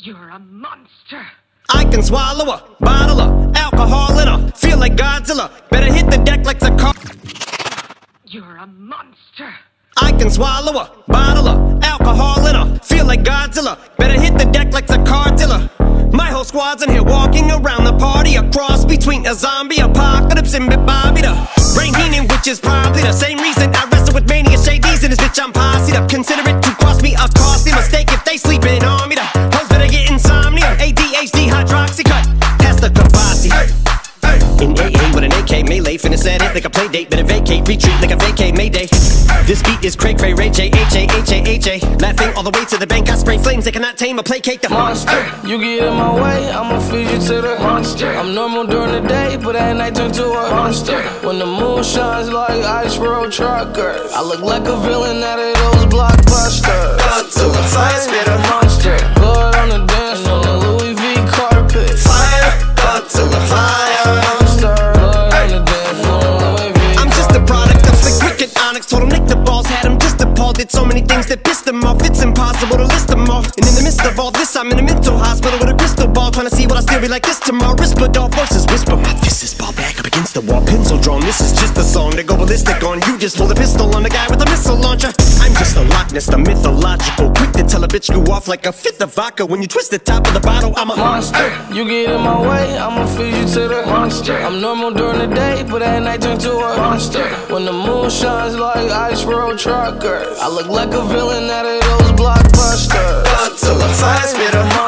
You're a monster. I can swallow a bottle of alcohol in her. Feel like Godzilla. Better hit the deck like car. You're a monster. I can swallow a bottle of alcohol in her. Feel like Godzilla. Better hit the deck like the car. My whole squad's in here walking around the party. A cross between a zombie apocalypse and Bobby the Brain Heenan, which is probably the same reason I wrestle with mania shades in this bitch. I'm posse up. Consider it to cost me a costly mistake Melee, finna set it like a play date, better vacate, retreat like a vacate Mayday. This beat is cray cray, Ray J, H A H A H A. Laughing all the way to the bank, I spray flames, they cannot tame or placate the monster. You get in my way, I'ma feed you to the monster. I'm normal during the day, but at night turn to a monster. When the moon shines like ice road truckers, I look like a villain out of those blockbusters. Up to the fire, Told him lick the balls, had him just appalled. Did so many things that pissed him off. It's impossible to list them all. And in the midst of all this, I'm in a mental hospital with a crystal ball, trying to see what I still be like this tomorrow. Risperdal voices whisper, my fist is ball the wall, pencil drawn. This is just a song to go ballistic on. You just pull a pistol on the guy with a missile launcher. I'm just a Loch Ness, the mythological. Quick to tell a bitch you off like a fifth of vodka. When you twist the top of the bottle, I'm a monster. You get in my way, I'ma feed you to the monster. I'm normal during the day, but at night turn to a monster. When the moon shines like ice road truckers, I look like a villain out of those blockbusters. Up to the fire, spit a monster. Blood